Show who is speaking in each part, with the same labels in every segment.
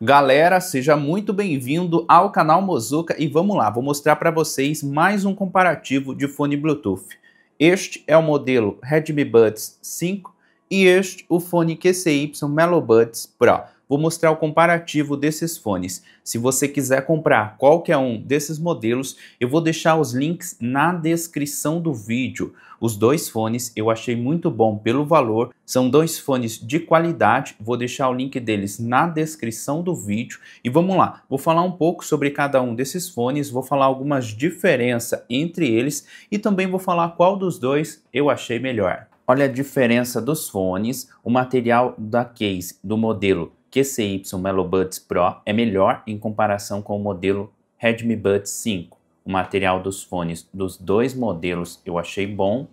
Speaker 1: Galera, seja muito bem-vindo ao canal Mozuka e vamos lá, vou mostrar para vocês mais um comparativo de fone Bluetooth. Este é o modelo Redmi Buds 5 e este o fone QCY Melo Buds Pro. Vou mostrar o comparativo desses fones. Se você quiser comprar qualquer um desses modelos, eu vou deixar os links na descrição do vídeo. Os dois fones eu achei muito bom pelo valor, são dois fones de qualidade, vou deixar o link deles na descrição do vídeo. E vamos lá, vou falar um pouco sobre cada um desses fones, vou falar algumas diferenças entre eles e também vou falar qual dos dois eu achei melhor. Olha a diferença dos fones, o material da case do modelo QCY Melo Buds Pro é melhor em comparação com o modelo Redmi Buds 5. O material dos fones dos dois modelos eu achei bom.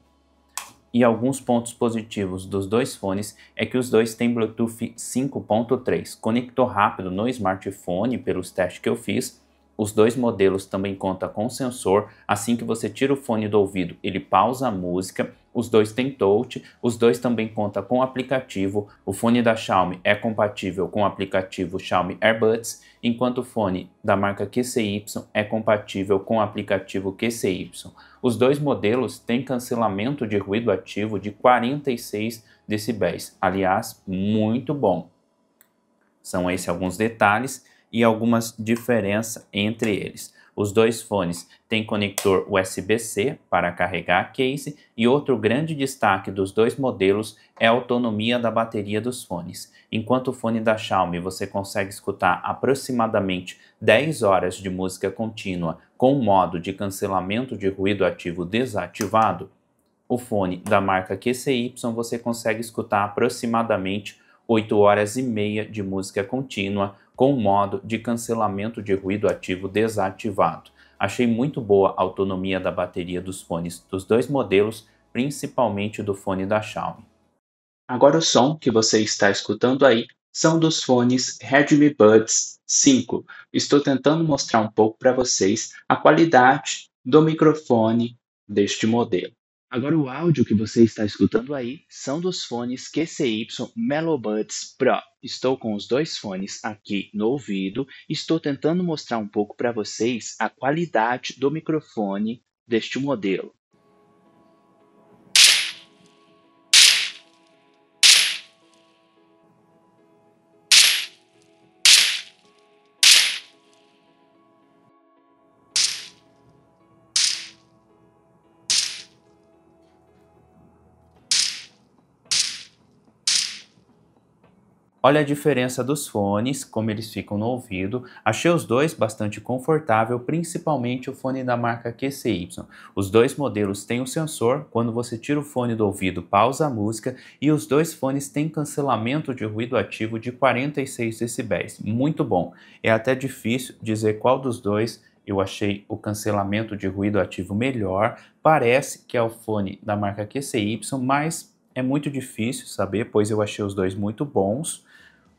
Speaker 1: E alguns pontos positivos dos dois fones é que os dois têm Bluetooth 5.3, conector rápido no smartphone pelos testes que eu fiz os dois modelos também contam com sensor, assim que você tira o fone do ouvido, ele pausa a música. Os dois têm touch, os dois também contam com aplicativo. O fone da Xiaomi é compatível com o aplicativo Xiaomi AirBuds, enquanto o fone da marca QCY é compatível com o aplicativo QCY. Os dois modelos têm cancelamento de ruído ativo de 46 decibéis, aliás, muito bom. São esses alguns detalhes e algumas diferenças entre eles. Os dois fones têm conector USB-C para carregar a case e outro grande destaque dos dois modelos é a autonomia da bateria dos fones. Enquanto o fone da Xiaomi você consegue escutar aproximadamente 10 horas de música contínua com o modo de cancelamento de ruído ativo desativado, o fone da marca QCY você consegue escutar aproximadamente 8 horas e meia de música contínua com o modo de cancelamento de ruído ativo desativado. Achei muito boa a autonomia da bateria dos fones dos dois modelos, principalmente do fone da Xiaomi.
Speaker 2: Agora o som que você está escutando aí são dos fones Redmi Buds 5. Estou tentando mostrar um pouco para vocês a qualidade do microfone deste modelo. Agora o áudio que você está escutando aí são dos fones QCY Melobuds Pro. Estou com os dois fones aqui no ouvido, estou tentando mostrar um pouco para vocês a qualidade do microfone deste modelo.
Speaker 1: Olha a diferença dos fones, como eles ficam no ouvido. Achei os dois bastante confortável, principalmente o fone da marca QCY. Os dois modelos têm o um sensor, quando você tira o fone do ouvido, pausa a música, e os dois fones têm cancelamento de ruído ativo de 46 decibéis. Muito bom. É até difícil dizer qual dos dois eu achei o cancelamento de ruído ativo melhor. Parece que é o fone da marca QCY, mas é muito difícil saber, pois eu achei os dois muito bons.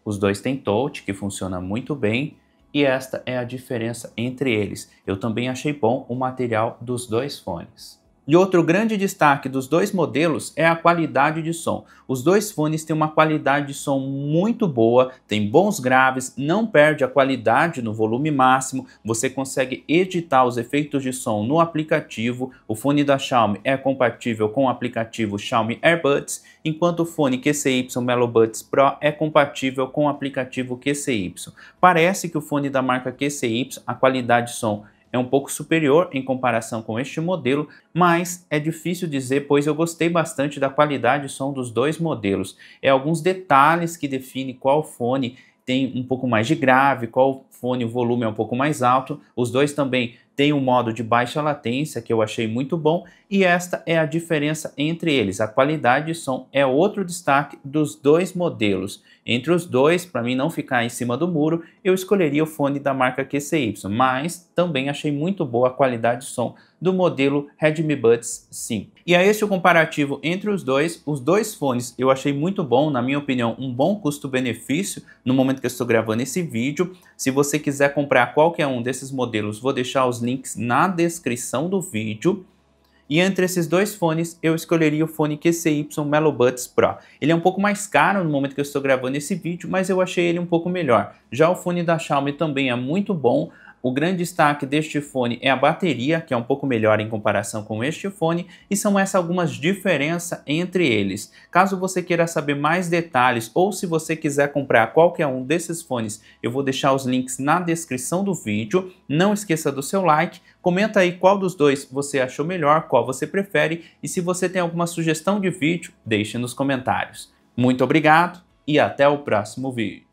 Speaker 1: Os dois têm touch, que funciona muito bem, e esta é a diferença entre eles. Eu também achei bom o material dos dois fones. E outro grande destaque dos dois modelos é a qualidade de som. Os dois fones têm uma qualidade de som muito boa, tem bons graves, não perde a qualidade no volume máximo, você consegue editar os efeitos de som no aplicativo. O fone da Xiaomi é compatível com o aplicativo Xiaomi AirBuds, enquanto o fone QCY Melo Buds Pro é compatível com o aplicativo QCY. Parece que o fone da marca QCY, a qualidade de som é um pouco superior em comparação com este modelo, mas é difícil dizer, pois eu gostei bastante da qualidade de som dos dois modelos. É alguns detalhes que definem qual fone tem um pouco mais de grave, qual fone o volume é um pouco mais alto. Os dois também têm um modo de baixa latência que eu achei muito bom e esta é a diferença entre eles. A qualidade de som é outro destaque dos dois modelos. Entre os dois, para mim não ficar em cima do muro, eu escolheria o fone da marca QCY, mas também achei muito boa a qualidade de som do modelo Redmi Buds 5. E é esse o comparativo entre os dois. Os dois fones eu achei muito bom, na minha opinião, um bom custo-benefício no momento que eu estou gravando esse vídeo. Se você quiser comprar qualquer um desses modelos, vou deixar os links na descrição do vídeo. E entre esses dois fones, eu escolheria o fone QCY Melo Buds Pro. Ele é um pouco mais caro no momento que eu estou gravando esse vídeo, mas eu achei ele um pouco melhor. Já o fone da Xiaomi também é muito bom, o grande destaque deste fone é a bateria, que é um pouco melhor em comparação com este fone, e são essas algumas diferenças entre eles. Caso você queira saber mais detalhes ou se você quiser comprar qualquer um desses fones, eu vou deixar os links na descrição do vídeo. Não esqueça do seu like, comenta aí qual dos dois você achou melhor, qual você prefere, e se você tem alguma sugestão de vídeo, deixe nos comentários. Muito obrigado e até o próximo vídeo.